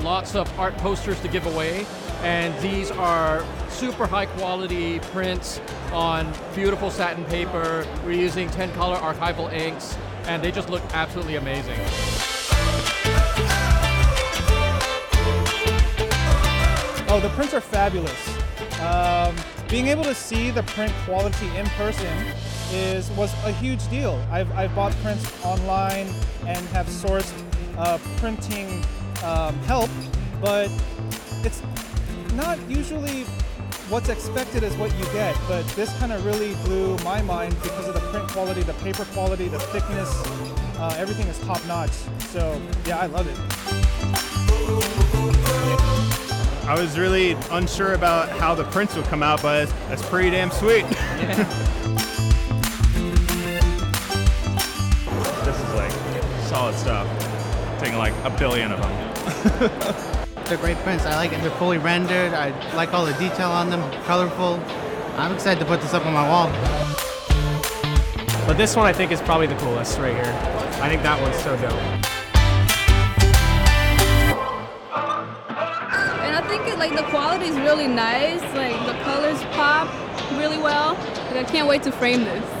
lots of art posters to give away, and these are super high quality prints on beautiful satin paper. We're using 10 color archival inks, and they just look absolutely amazing. Oh, the prints are fabulous. Um, being able to see the print quality in person is was a huge deal. I've, I've bought prints online and have sourced uh, printing um, help, but it's not usually what's expected is what you get. But this kind of really blew my mind because of the print quality, the paper quality, the thickness. Uh, everything is top notch. So yeah, I love it. I was really unsure about how the prints would come out, but that's pretty damn sweet. this is like solid stuff. Taking like a billion of them. They're great prints. I like it. They're fully rendered. I like all the detail on them, colorful. I'm excited to put this up on my wall. But this one I think is probably the coolest right here. I think that one's so dope. And I think it, like the quality is really nice. Like the colors pop really well. Like, I can't wait to frame this.